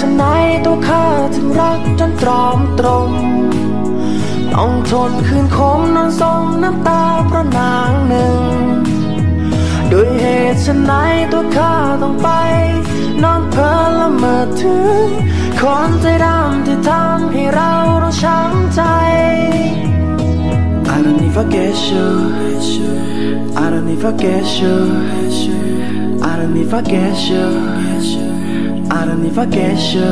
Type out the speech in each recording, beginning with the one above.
ฉันไหนตัวข้าถึงรักจนตรอมตรม ต้องทนคืนคมนอนสมน้ำตาเพราะนางหนึ่ง ด้วยเหตุฉันไหนตัวข้าต้องไป นอนเพลินละเมิดถึงคนใจดำที่ทำให้เราต้องช้ำใจ I don't even get you I don't even get you I don't even get you I don't even get you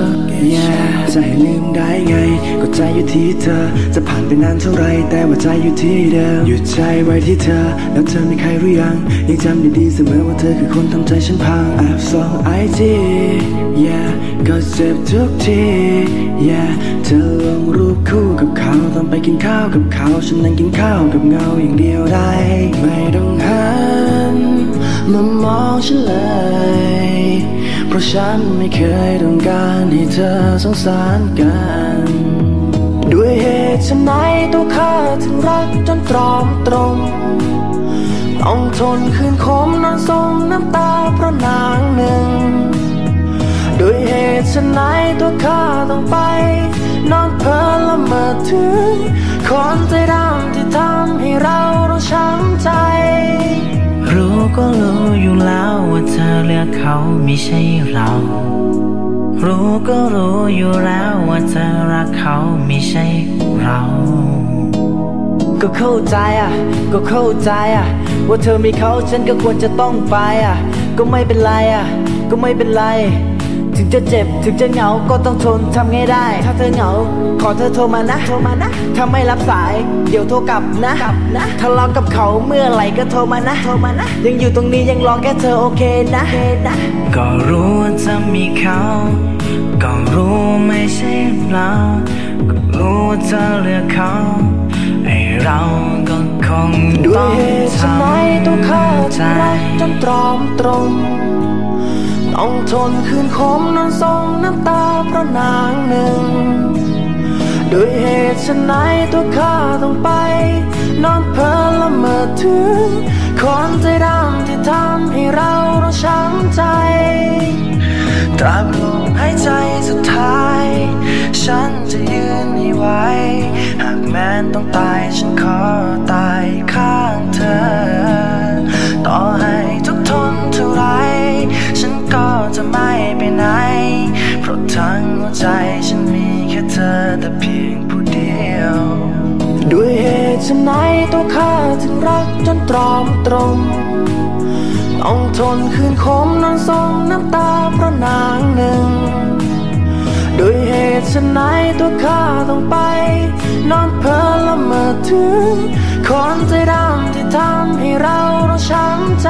yeah จะให้ลืมได้ไง ก็ใจอยู่ที่เธอ จะผ่านไปนานเท่าไรแต่ว่าใจอยู่ที่เดิมหยุดใจไว้ที่เธอ แล้วเธอมีใครหรือยัง ยังจำได้ดีเสมอว่าเธอคือคนทำใจฉันพังแอบส่องไอจี yeah ก็เจ็บทุกที yeah เธอลงรูปคู่กับเขาตอนไปกินข้าวกับเขาฉันนั่งกินข้าวกับเงาอย่างเดียวได้ ไม่ต้องหันมามองฉันเลย ราะฉันไม่เคยต้องการให้เธอสงสารกัน ด้วยเหตุฉันไหนตัวข้าถึงรักจนตรอมตรงต้องทนคืนคมนอนสมน้ำตาเพราะนางหนึ่ง ด้วยเหตุฉันไหนตัวข้าต้องไป นอนเพลละเมอถึงคนใจดำที่ทำให้เราต้องช้ำใจ รู้ก็รู้อยู่แล้วว่าเธอ อเขาไม่ใช่เรา รู้ก็รู้อยู่แล้วว่าเธอรักเขาไม่ใช่เรา ก็เข้าใจอะ ก็เข้าใจอะ ว่าเธอมีเขาฉันก็ควรจะต้องไปอะ ก็ไม่เป็นไรอะ ก็ไม่เป็นไร ถึงจะเจ็บถึงจะเหงาก็ต้องทนทำไงได้ ถ้าเธอเหงา ขอเธอโทรมานะโทรมานะถ้าไม่รับสาย เดี๋ยวโทรกลับนะกลับนะทะเลาะกับเขาเมื่อไหร่ก็โทรมานะโทรมานะ ยังอยู่ตรงนี้ยังรอแค่เธอโอเคนะโอเคนะ ก็รู้ว่าเธอมีเขาก็รู้ไม่ใช่เราก็รู้ว่าเธอเลือกเขาไอเราก็คงด้วต้ยองเหตุฉันไหนต้องฆ่าทำใจที่รักจนตรอมตรง ต้องทนคืนคมนอนสมน้ำตาพระนางหนึ่ง ด้วยเหตุฉันไหนตัวข้าต้องไป นอนเพลละเมอถึงคนใจดำที่ทำให้เราต้องช้ำใจ ตราบลมหายใจสุดท้าย ฉันจะยืนให้ไหว หากแม้นต้องตายฉันขอ ฉันไหนตัวข้าถึงรักจนตรอมตรง ต้องทนคืนคมนอนสมน้ำตาพระนางหนึ่งด้วยเหตุฉันไหนตัวข้าต้องไป นอนเพลละเมอถึงคนใจดำที่ทำให้เราต้องช้ำใจ